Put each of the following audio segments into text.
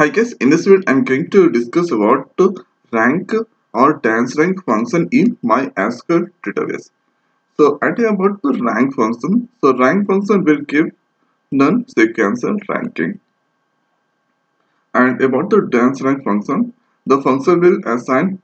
Hi guys, in this video I'm going to discuss about rank or dense rank function in my MySQL database. So I tell about the rank function. So rank function will give non-sequential ranking. And about the dense rank function, the function will assign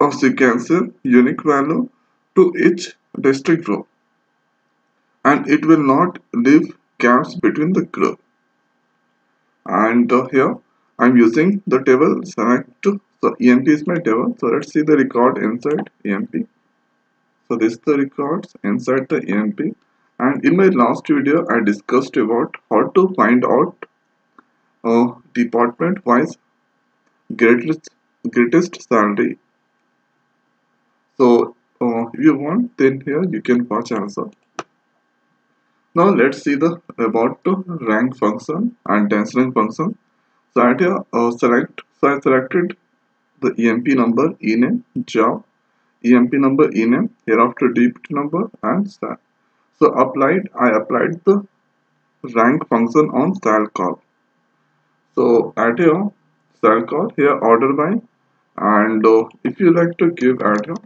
a sequential unique value to each district row and it will not leave gaps between the group and uh, here I'm using the table select so emp is my table. So let's see the record inside emp so this is the records inside the emp and in my last video I discussed about how to find out uh, department wise greatest greatest salary. So uh, if you want then here you can watch also now let's see the about rank function and rank function. So at here uh, select so I selected the EMP number ename job EMP number ename hereafter deputy number and sal. So applied I applied the rank function on sal call. So at here sal call here order by and uh, if you like to give at here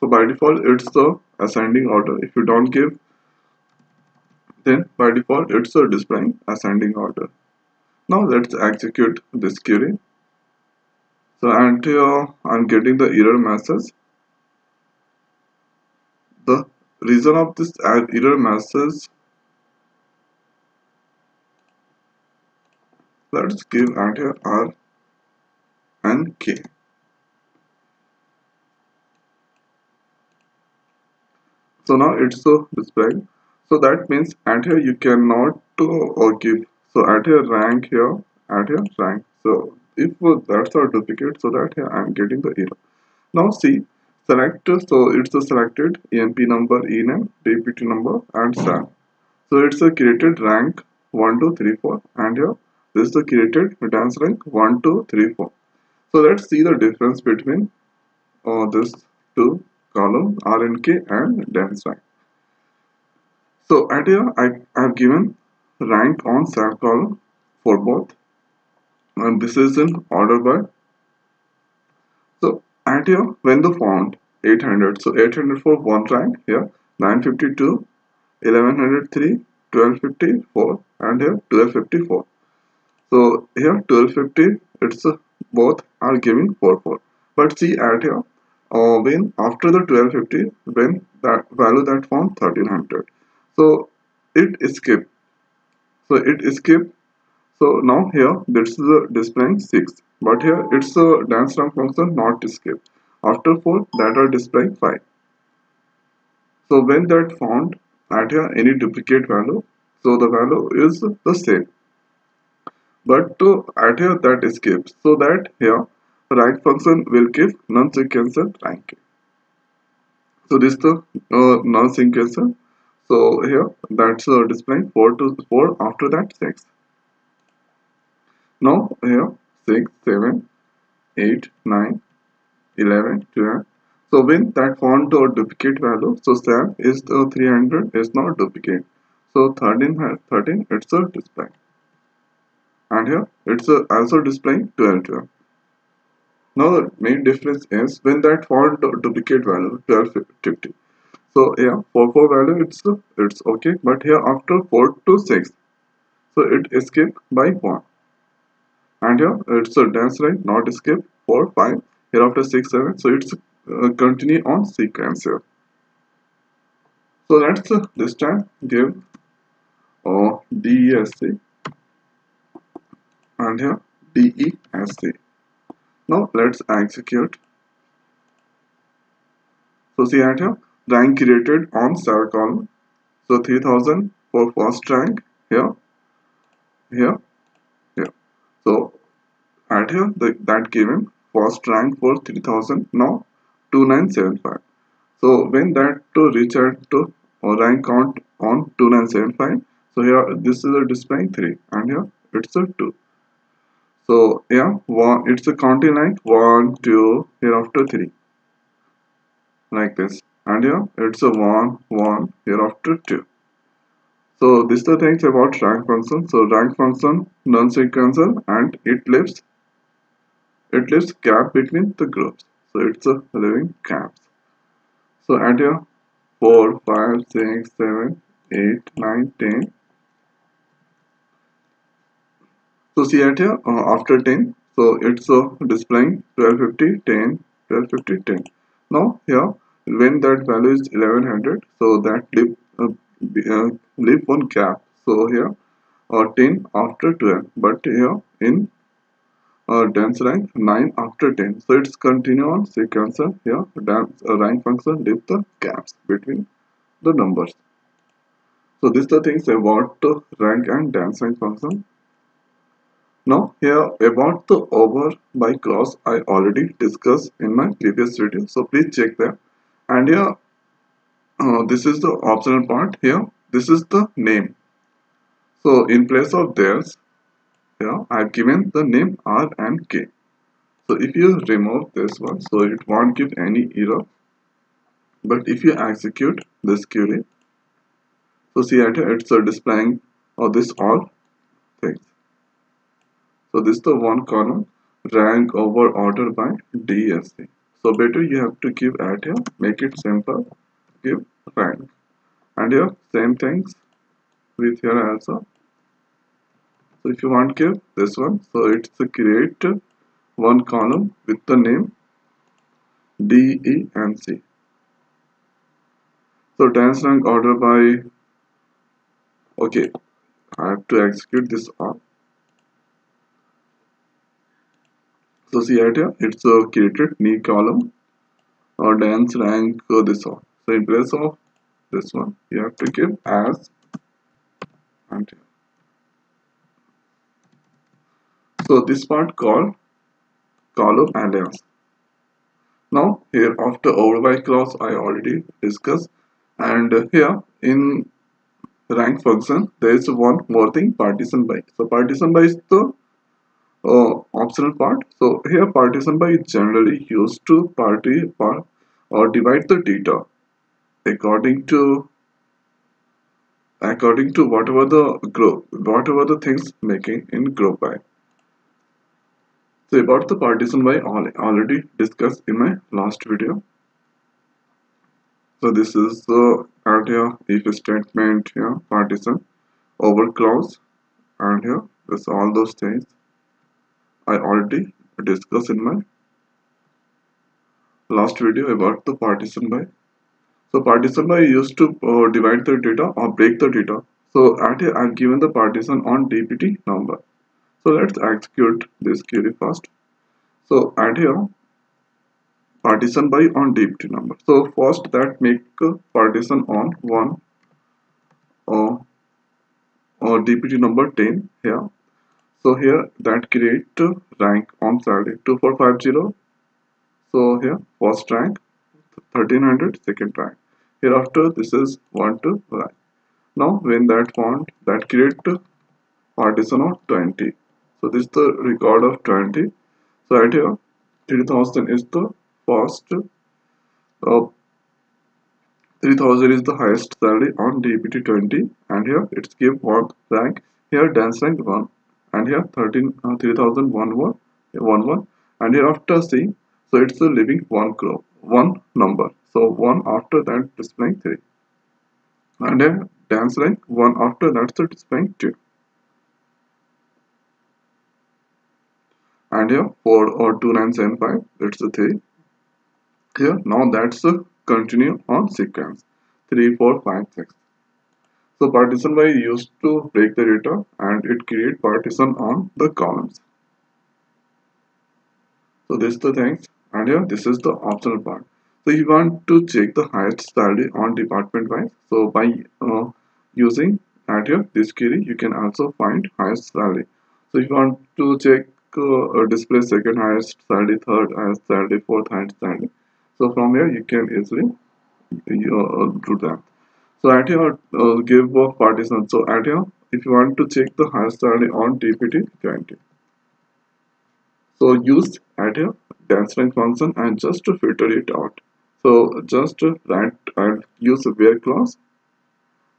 so by default it's the ascending order if you don't give then by default it's displaying ascending order. Now let's execute this query. So and here uh, i'm getting the error message the reason of this error message let's give and here r and k. So now it's so displaying so that means at here you cannot uh, give so at here rank here at here rank. So if that's our duplicate so that here i'm getting the error. Now see select so it's the selected emp number ename deputy number and sal so it's a created rank 1 2 3 4 and here this is the created dense rank 1 2 3 4 so let's see the difference between uh, this two column rnk and dense rank so at here I, have given rank on sal column for both. And this is in order by so at here when the font 800 so 800 for one rank here 952 1103 1254 and here 1254 so here 1250 it's uh, both are giving 4 4 but see at here uh, when after the 1250 when that value that found 1300 so it skip so it skip so now here this is the displaying 6 but here it's a dense rank function not skip after 4 that are displaying 5 so when that found at here any duplicate value. So the value is the same. But to at here that escapes so that here rank function will give non-sequential ranking. So this is the uh, non-sequential so here that's uh, displaying 4 to 4 after that 6 now here 6 7 8 9 11 12 so when that font or duplicate value so sal is the 300 is not duplicate. So 13 has 13 it's a display. And here it's a also displaying 12 12 now the main difference is when that font or duplicate value 1250 so yeah for 4 value it's it's okay. But here after 4 to 6 so it escape by 1 and here it's a dense right not escape 4 5 here after 6 7 so it's uh, continue on sequence here. So let's uh, this time give uh, DESC and here DESC now let's execute. So see here rank created on sal column. So 3000 for first rank here here here. So at here the, that given first rank for 3000 now 2975 so when that to reach out to or rank count on 2975 so here this is a displaying 3 and here it's a 2 so yeah one it's a counting like 1 2 here after 3 like this and here it's a 1 1 here after 2 so this is the things about rank function. So rank function non-sequential and it leaves it leaves gap between the groups. So it's a living gaps so add here 4 5 6 7 8 9 10 so see at here uh, after 10 so it's uh, displaying 1250 10 1250 10 now here when that value is 1100 so that leave uh, uh, leave one gap. So here uh, 10 after 12 but here in uh, dense rank 9 after 10 so it's continue on. Sequential here dense uh, rank function leave the gaps between the numbers. So this is the things about the rank and dense rank function. Now here about the over by clause I already discussed in my previous video. So please check that and here uh, this is the optional part here. This is the name. So in place of theirs here I've given the name R and K. So if you remove this one so it won't give any error. But if you execute this query so see here it's uh, displaying all this all things. So this is the one column rank over order by DSC. So better you have to give at here, make it simple, give rank. And here same things with here also. So if you want give this one, so it's to create one column with the name D, E and C. So dense rank order by okay I have to execute this all So see here, it's a created new column or dense rank uh, this one. So in place of this one, you have to give as and. So this part called column alias. Now here after override by clause I already discussed and here in rank function there is one more thing partition by. So partition by is the uh, optional part. So here partition by is generally used to party par or divide the data according to according to whatever the group whatever the things making in group by. So about the partition by already discussed in my last video. So this is the idea if statement here partition over clause and here this all those things I already discussed in my last video about the partition by. So partition by used to uh, divide the data or break the data. So at here I've given the partition on DPT number. So let's execute this query first. So at here partition by on DPT number. So first that make partition on one or, or DPT number 10 here so here that create rank on Saturday 2450 so here first rank 1300 second rank. Hereafter this is 1 to rank. Now when that font that create partition of 20 so this is the record of 20 so right here 3000 is the first uh, 3000 is the highest salary on dbt 20 and here it's give one rank. Here dense rank 1 and here 13 uh, 3001 one 1 and here after c so it's a living one group one number. So one after that displaying 3 and then dense line one after that's the displaying 2 and here 4 or 2975 it's the 3 here now that's the continue on sequence. 3 4 5 6 so partition by used to break the data and it create partition on the columns. So this is the things and here this is the optional part. So you want to check the highest salary on department wise. So by uh, using at here this query you can also find highest salary. So if you want to check uh, display second highest salary, third highest salary, fourth highest salary. So from here you can easily uh, do that. So at here, uh, give work partition. So at here, if you want to check the highest salary on TPT 20. So use at here dense rank function and just to filter it out. So just write and use where clause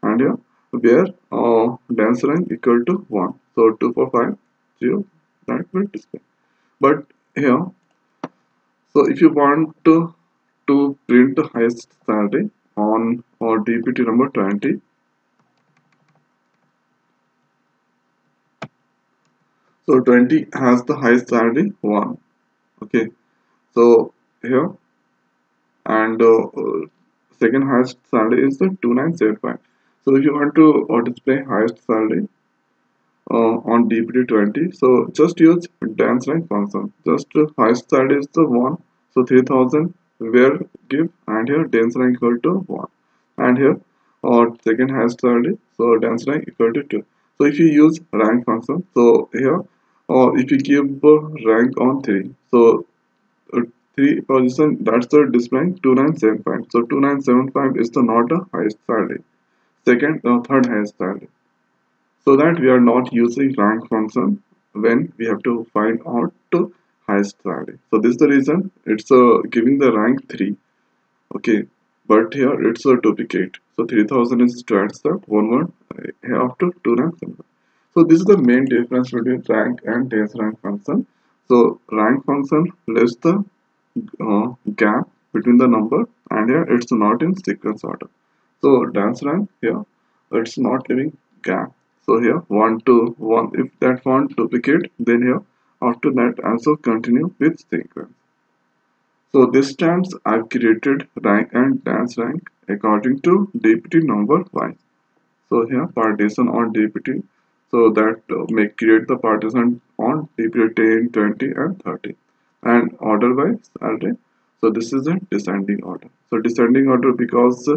and here where uh, dense rank equal to 1 so 2 4 5 0 that will display but here so if you want to to print the highest salary on or dpt number 20 so 20 has the highest salary 1 okay. So here. And uh, second highest salary is the 2975 so if you want to uh, display highest salary uh, on dpt20 so just use dense rank function. Just uh, highest salary is the 1 so 3000 where give and here dense rank equal to 1 and here or uh, second highest salary so dense rank equal to 2 so if you use rank function so here or uh, if you give rank on 3 so 3 position that's the displaying 2975 so 2975 is the not the highest salary second uh, third highest salary so that we are not using rank function when we have to find out the highest salary so this is the reason. It's uh, giving the rank 3 okay. But here it's a duplicate. So 3000 is twice the one one here after 2975 so this is the main difference between rank and dense rank function. So rank function less the uh, gap between the number and here it's not in sequence order. So dense rank here it's not leaving gap. So here 1 to 1 if that one duplicate then here after that also continue with sequence so this times I've created rank and dense rank according to DPT number wise so here partition on DPT so that uh, may create the partition on DPT 10 20 and 30 and order by salary so this is a descending order. So descending order because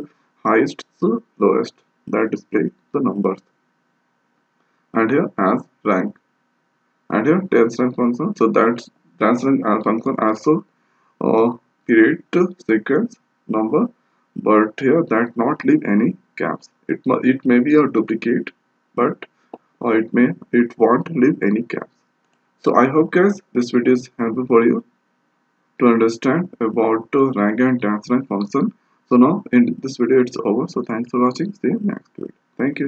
highest to lowest that display the numbers. And here as rank and here dense function so that's rank function also uh, create sequence number but here that not leave any gaps it it may be a duplicate but or uh, it may it won't leave any gaps so I hope guys this video is helpful for you to understand about the rank and dense function. So now in this video it's over. So thanks for watching. See you next video. Thank you.